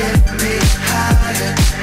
Get me higher.